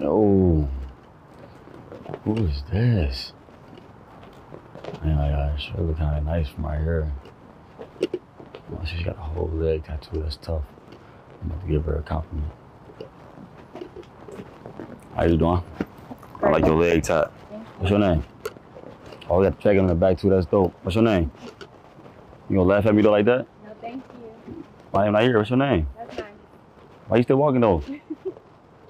No. Who is this? Man, like, uh, she look kind of nice from right here. Oh, she's got a whole leg tattoo. That's tough. I'm about to give her a compliment. How you doing? I like your leg tat. What's your name? Oh, we got the check in the back too. That's dope. What's your name? You gonna laugh at me though like that? No, thank you. My name not here. What's your name? That's nice. Why you still walking though?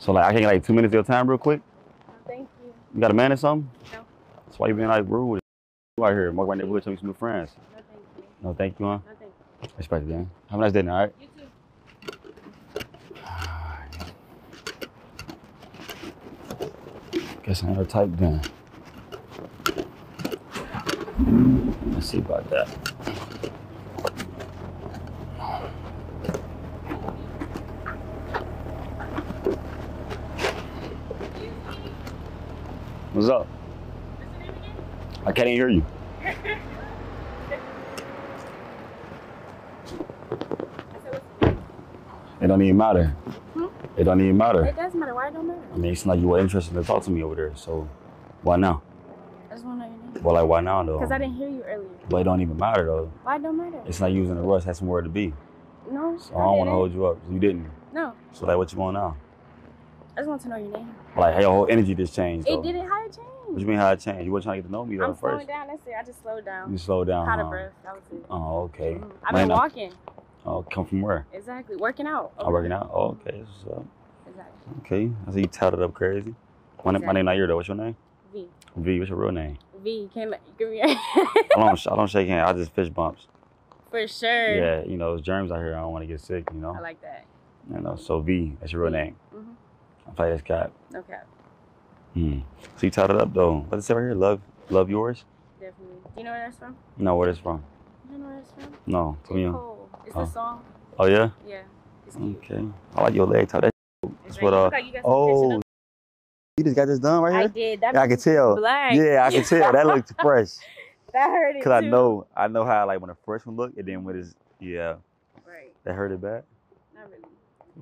so like I can get like two minutes of your time real quick. No, thank you. You got a man or something? No. That's why you being like rude. You out here, walk the neighborhood, tell me some new friends. No, thank you. No, thank you, huh? No, thank you. Respect it, then. Have a nice day now, all right? You too. Ah, guess I ain't her type then. Let's see about that. What's up? I can't even hear you. It don't even matter. Hmm? It don't even matter. It does matter. Why it don't matter? I mean, it's like you were interested to talk to me over there. So why now? I just want to know your name. Well, like why now though? Because I didn't hear you earlier. But it don't even matter though. Why it don't matter? It's not using the rush, had somewhere to be. no. So I don't want to hold you up. You didn't. No. So like, what you want now? I just want to know your name. Like, hey, your whole energy just changed. Though. It didn't. How it What changed? you mean how it changed? You weren't trying to get to know me though I'm slowing first. down. That's it. I just slowed down. You slowed down. A huh? breath. That was it. Oh, okay. Mhm. I've been I'm- walking. Oh, come from where? Exactly. Working out. Oh, working out. Oh, okay. What's up. Exactly. Okay. I see you tatted up crazy. My, name, my name not here though. What's your name? V. V. What's your real name? V. Can give me I don't. I don't shake hands. I just fish bumps. for sure. Yeah, you know, there's germs out here. I don't want to get sick. You know. I like that. You know. So V. That's your real V. name. Mhm. I play this cap. Hmm. So you tied it up though. What's it say right here? Love. Love yours. Definitely. Do you know where that's from? No, where it's from? You know where that's from? No. J. It's Oh. the song. Oh yeah. Yeah. It's. Okay. I like your leg tie. That, It's That's right what, uh, Look you oh, you just got this done right I here. did. That Yeah, I can tell. Black. Yeah, I can tell. That looked fresh. that hurt it Cause I know, I know how like when a one looked, and then when it's yeah, Right. that hurt it bad.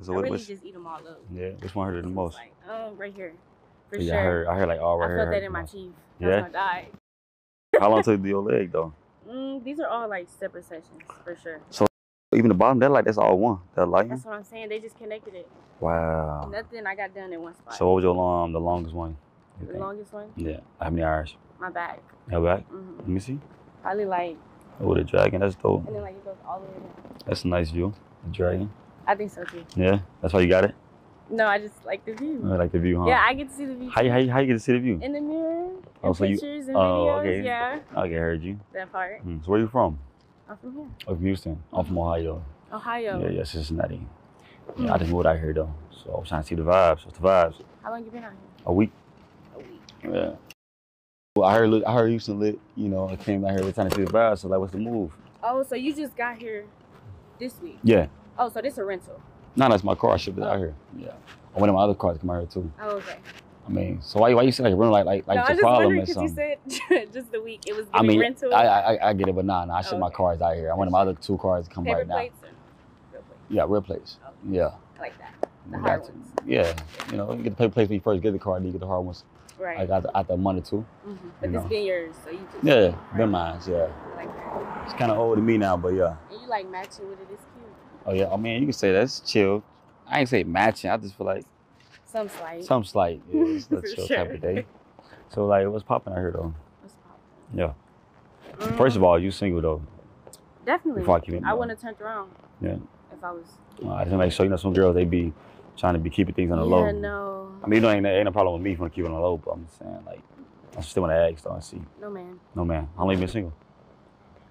So I what, really what's just eat them all up. yeah, which one hurt the most? Like, um, right here. For yeah, sure. I heard, I heard like all right I here. felt that in my most. teeth. Yeah? That's I died. How long took your leg though? Mm, these are all like separate sessions for sure. So even the bottom, that like that's all one. That light. That's what I'm saying. They just connected it. Wow. Nothing I got done in one spot. So what was your long, the longest one? the think? longest one, Yeah. How many hours? my back. Your back. hmm Let me see. Probably like, Oh, the dragon. That's dope. and then like it goes all the way down. That's a nice view. The dragon. I think so too. Yeah. That's why you got it. No, I just like the view. I like the view, huh? Yeah, I get to see the view. How you, how you, how you get to see the view? in the mirror, Oh, so you- pictures and oh, videos. okay. Yeah, Okay, I heard you. that part. Hmm. So where you from? I'm from here, Oh, from Houston. I'm from Ohio. Ohio. Yeah, yeah, Cincinnati. Hmm. Yeah, I just moved out here though, so I was trying to see the vibes. What's the vibes? How long you been out here? A week. A week. Yeah. Well, I heard I heard Houston lit. You know, I came out here trying to see the vibes. So like, what's the move? Oh, so you just got here this week? Yeah. Oh, so this is a rental? No, that's my car. I shipped it Oh. out here. Yeah. And one of my other cars come out here too. Oh, okay. I mean, so why why you say like running like like like no, I a just problem or because you something? said just the week. It was I mean, rental. I, I I get it, but nah, nah. I ship Oh, my okay. cars out here. I want my other two cars to come Paper right now. plates or real plates? Yeah, real place. Oh. Yeah. I like that. The hard to. ones. Yeah, you know, you get the paper plates when you first get the car, then you get the hard ones. Right. Like after, after a money too. two. hmm But you this been yours, so you just Yeah, Right. been mine. Yeah, like that. it's kind of old to me now, but yeah. And you like matching with it. It's. Oh yeah, I mean, you can say that's chill. I ain't say matching. I just feel like Some slight. some slight. Yeah, it's a chill sure. type of day. So like, what's popping out here though? What's poppin'? Yeah. First of all, you single though. definitely. Before I keep it. I wouldn't have turned around. Yeah. If I was. Uh, I just make sure you know some girls they be trying to be keeping things on the yeah, low. no. I mean, you know, ain't, ain't no problem with me if you want to keep it on the low, but I'm just saying like, I still want to ask though and see. No man. No man, how long you been single?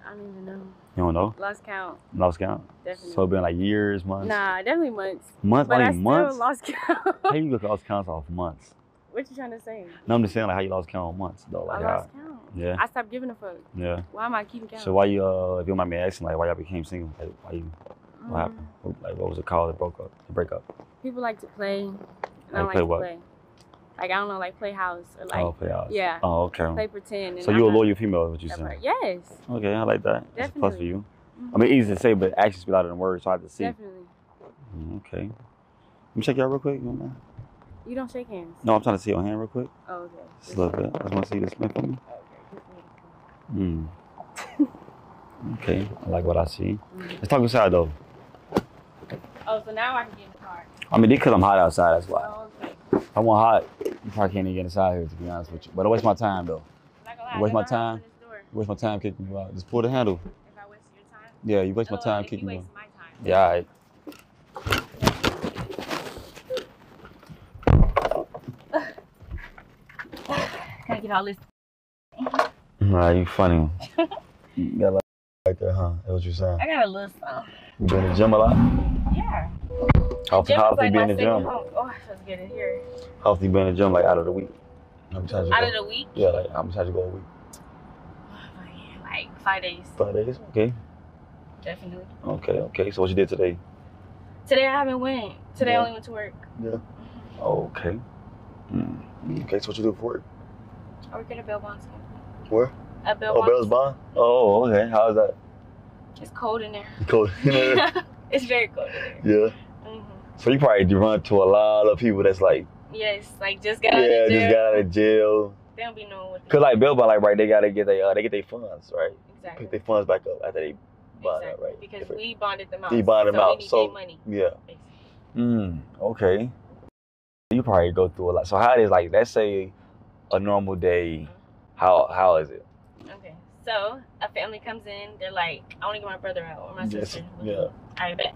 I don't even know. You don't know? Lost count. Lost count. Definitely. So it's been like years, months. Nah, definitely months. Months, But I only still months. lost count. How you look lost counts off months? what you trying to say? No, I'm just saying like how you lost count on months though. Like I how, lost count. yeah, I stopped giving a fuck. yeah. Why am I keeping count? So why you uh if you don't mind me asking like why y'all became single? Like why you what happened? Mm, Like what was the call that broke up? The breakup? People like to play. And I Like don't like play to what? play. Like I don't know, like play house or like oh, play out. yeah, Oh, okay. play pretend. So I'm you a loyal female? Is what you saying? Yes, Okay, I like that. That's a plus for Definitely. you. Mhm. I mean, easy to say, but actions speak louder than words, so I have to see. definitely. Mm, Okay. Let me check y'all real quick. You. You don't shake hands. No, I'm trying to see your hand real quick. Oh, okay. Just a little bit. I just want to see this man for me. Okay. Hmm. okay, I like what I see. Mhm. Let's talk inside though. Oh, so now I can get in the car. I mean, because I'm hot outside, that's why. Oh, okay. I want hot, you probably can't even get inside here, to be honest with you. But don't waste my time though. Gonna Waste my time. of this door. You waste my time kicking you out. Just pull the handle. If I waste your time. Yeah, you waste my Oh, time if you kicking you out. my time. Yeah, all right. Can I get all this? Nah, you funny. you got like right there, huh? That's what you saying. I got a little something. You been in the gym a lot? Yeah. How often, Gym how is often like you been in the gym? Home. I feels good in here. How often you been in the gym, like out of the week? How many times you Out go? of the week, Yeah, like how many times you go a week? like five days, Five days. Okay. definitely. Okay. Okay. So what you did today? Today I haven't went. Today Yeah. I only went to work. Yeah. Okay. Mm. Okay. So what you do for work? I work at a bail bonds company. Where? A bail Oh, bonds. Bell's Bond. Oh, okay. How's that? It's cold in there. Cool. it's very cold in there. yeah. So you probably run to a lot of people that's like, Yes, like just got out yeah, of jail. just got out of jail. They don't be knowing what. Cause like Bill Bond, like right, they gotta get their uh, they get their funds right, exactly. pick their funds back up after they bond exactly. out right. Because Different. we bonded them out. You bonded them so out, We need so- money. yeah. Basically. Mm, okay. You probably go through a lot. So how it is like let's say a normal day, how how is it? Okay. So a family comes in. They're like, I want to get my brother out or my Yes, sister. yeah. I bet.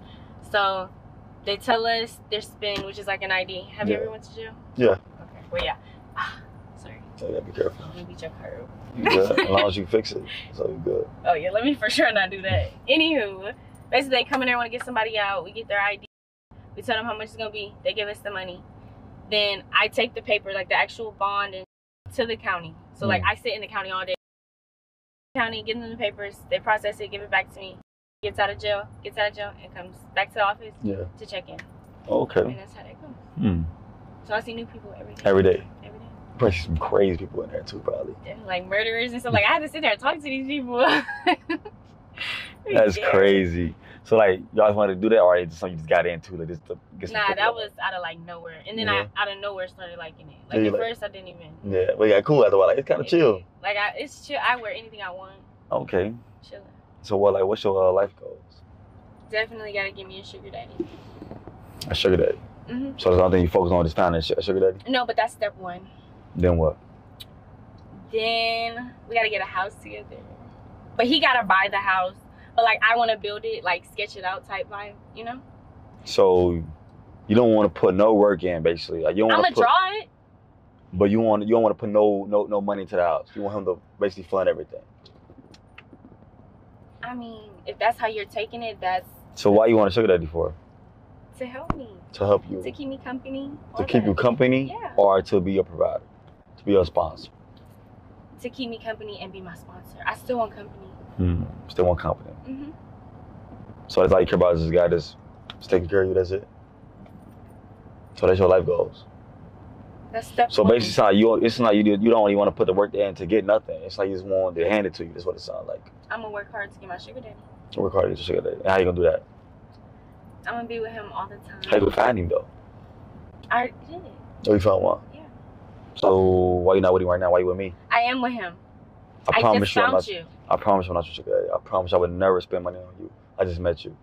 So they tell us their spin, which is like an ID. Have you ever went to jail? Yeah. Okay. Well, yeah. Ah, sorry. So you gotta be careful. Let me beat your car. You good? as long as you fix it, so you good. Oh yeah, let me for sure not do that. Anywho, basically they come in there want to get somebody out. We get their ID. We tell them how much it's gonna be. They give us the money. Then I take the paper, like the actual bond, and to the county. So like Mm. I sit in the county all day. County, give them the papers. They process it, give it back to me. Gets out of jail, gets out of jail, and comes back to the office Yeah. to check in. Okay. And that's how that goes. Hmm. So I see new people every day. Every day. Every day. Probably some crazy people in there too, probably. Like murderers and stuff. Like I had to sit there and talk to these people. That's Yeah. crazy. So like y'all wanted to do that, or it's just something you just got into, like just to get Nah, that out? was out of like nowhere, and then Yeah. I out of nowhere started liking it. Like Yeah, at like- first I didn't even. Yeah, but yeah, cool after a while. Like it's kind of chill. Like I, it's chill. I wear anything I want. Okay. Chilling. So what like what's your uh, life goals? Definitely gotta give me a sugar daddy. A sugar daddy. hmm So that's the only thing you focus on is finding a sugar daddy. No, but that's step one. Then what? Then we gotta get a house together. But he gotta buy the house. But like I want to build it, like sketch it out type vibe. You know. So you don't want to put no work in, basically. Like you don't I'm want gonna to put, draw it. but you want you don't want to put no no no money into the house. You want him to basically fund everything. I mean, if that's how you're taking it, that's So why you want a sugar daddy for? to help me, To help you, to keep me company, to keep that. you company, Yeah. or to be your provider, to be your sponsor. to keep me company and be my sponsor. I still want company. Hmm. Still want company. hmm So that's all you care about is this guy that's taking care of you. That's it. So that's your life goals. That's step So one. basically, it's not you. It's not you. You don't really want to put the work in to get nothing. It's like you just want to hand it to you. That's what it sounds like. I'm gonna work hard to get my sugar daddy. Work hard to get your sugar daddy. And how you gonna do that? I'm gonna be with him all the time. How you gonna find him though? I did. Oh, you found one. Yeah. So why you not with him right now? Why you with me? I am with him. I, I, promise you, I'm not. you. I promise I'm not your sugar daddy. I promise I would never spend money on you. I just met you.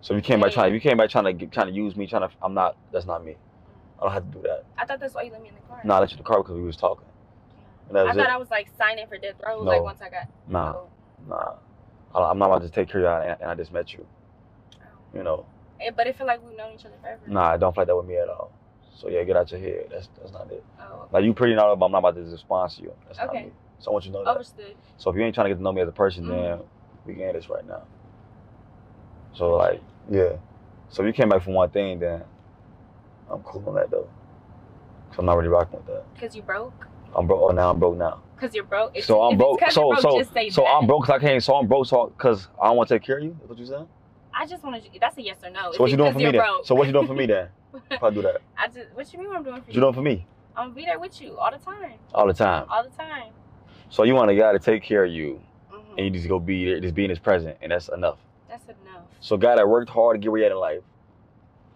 So if you came Yeah. trying, if you came back trying to get, trying to use me, trying to, I'm not. That's not me. I don't have to do that. I thought that's why you let me in the car. No, I let you in the car because we was talking. And that I was thought it. I was like signing for death row. No. Like once I got. Nah, Oh. nah. I- I'm not about to take care of you and, and I just met you. You know. But it felt like we've known each other forever. Nah, I don't feel like that with me at all. So yeah, get out your head. That's that's not it. Oh, Like you pretty all, but I'm not about to just sponsor you. That's not Okay. me. So I want you to know that. overstood. So if you ain't trying to get to know me as a person, Mhm. then we can end this right now. So like, yeah. So if you came back for one thing, then I'm cool on that though. Cause I'm not really rocking with that. Cause you broke. I'm broke. Oh, now I'm broke now. Cause you're broke. If- so I'm broke. it's broke. 'cause So so so that. I'm broke because I can't. So I'm broke. So because I don't want to take care of you. That's what you saying? I just want to. That's a yes or no. So what you doing for me then? Broke? So what you doing for me then? If I do that, I just. What you mean? What I'm doing for what you doing for me I'm gonna be there with you all the time. all the time. All the time. So you want a guy to take care of you, hmm and you just go be there, just be in his present, and that's enough. That's enough. So a guy that worked hard to get where you at in life,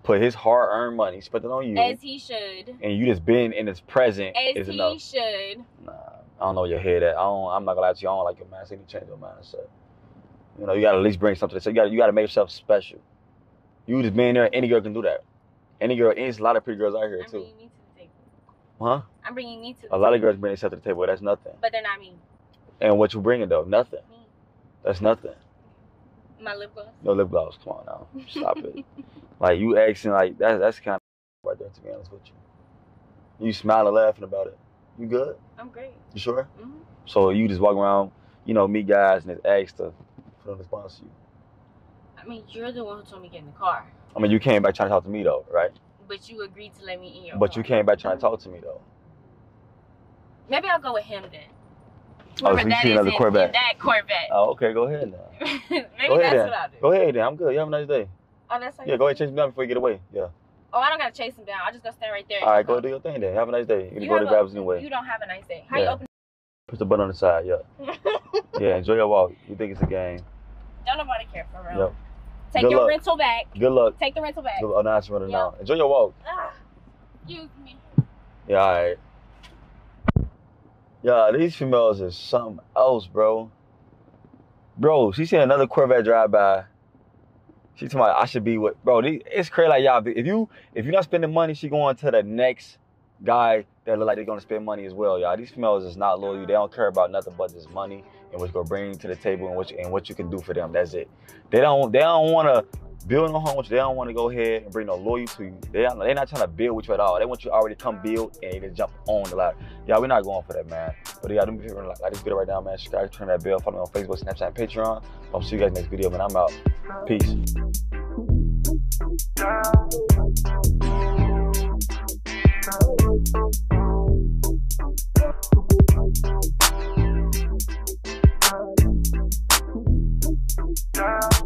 put his hard earned money, spent it on you, As he should. and you just been in his present As is he enough. should. Nah, I don't know your head at. I don't. I'm not gonna lie to you. I don't like your mindset. You need to change your mindset. You know, you gotta at least bring something to say. You gotta, you gotta make yourself special. You just being there, any girl can do that. Any girl, and there's a lot of pretty girls out here I'm too. bringing me to the table. Huh? I'm bringing me to the A lot of girls bring themselves to the table. That's nothing. But they're not me. And what you bringing though? Nothing. Me. That's nothing. My lip gloss. No lip gloss. Come on now. Stop it. Like you acting like that's that's kind of right there. To be honest with you, you smiling, laughing about it. You good? I'm great. You sure? hmm So you just walk around, you know, meet guys and just ask to put on response to you. I mean, you're the one who told me to get in the car. I mean, you came back trying to talk to me though, right? But you agreed to let me in your But car. you came back trying to talk to me though. Maybe I'll go with him then. Oh, so you is another Corvette? that Corvette. Oh, okay, go ahead now. Maybe Go ahead that's then. what I'll do. Go ahead then. I'm good. You have a nice day. Oh, that's how Yeah, go ahead, chase me down before you get away. Yeah. Oh, I don't gotta chase him down. I'll just go stand right there. All right, go do your thing then. Have a nice day. You can You go to a- grabs anyway. You don't have a nice day. How Yeah. you open? Push the button on the side. Yeah. Yeah. Enjoy your walk. You think it's a game? don't nobody care for real. Yep. Take Good your luck. rental back. Good luck. Take the rental back. Good, oh, now it's running now. Enjoy your walk. Ah, excuse me. Yeah, all right. Yeah, these females is something else, bro. Bro, she seen another Corvette drive by. She talking about I should be with bro. These, it's crazy like y'all. If you if you're not spending money, she going to the next guy that look like they're gonna spend money as well, y'all. These females is not loyal. They don't care about nothing but this money and what you're gonna bring to the table and what you, and what you can do for them. That's it. They don't they don't want to build no home with you. They don't want to go ahead and bring no loyalty to you. They don't, they're not trying to build with you at all. They want you already come build and jump on the ladder. Yeah, we're not going for that, man. But yeah, do me a favor, like, this video right now, man. Subscribe, turn that bell, follow me on Facebook, Snapchat, Patreon. I'll see you guys next video, man. I'm out. Peace. Down.